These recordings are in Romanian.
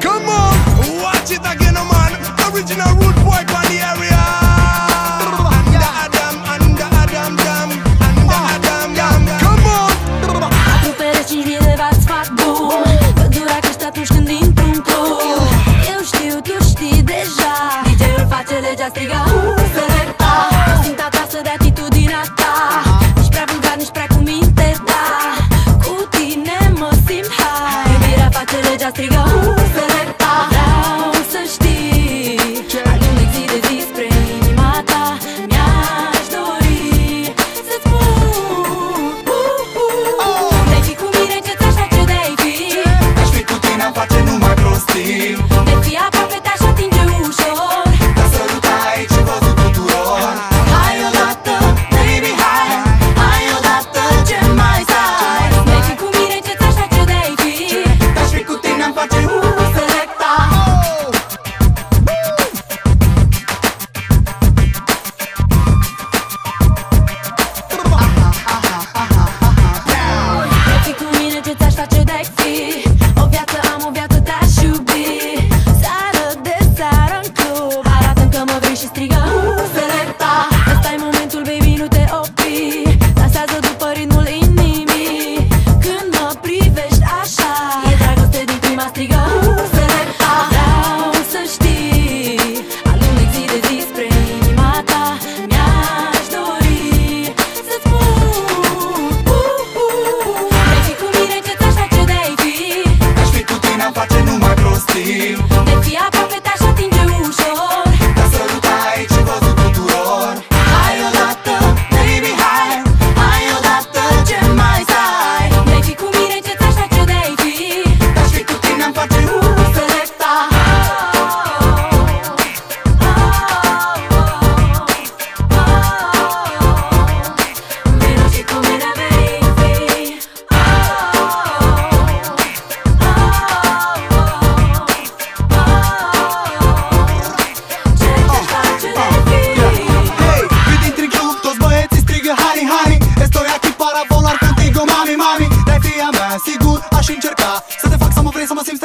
Come on, watch it again, oh man. Original root boy on the area. Under Adam, under Adam, dam, under fac boom. Pădura crește atunci când dintr-un. Eu știu, tu știi deja. DJ-ul face legea striga. Uh,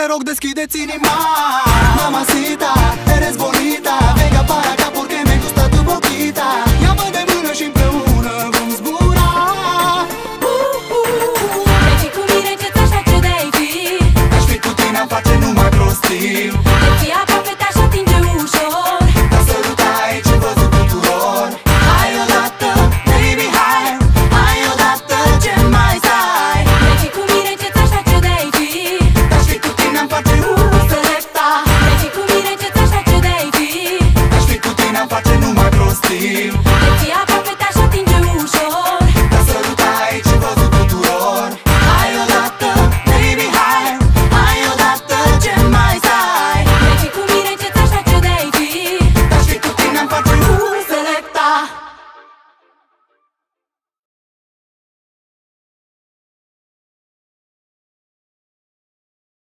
te rog deschideți inima. Mamacita, eres bonita, venga para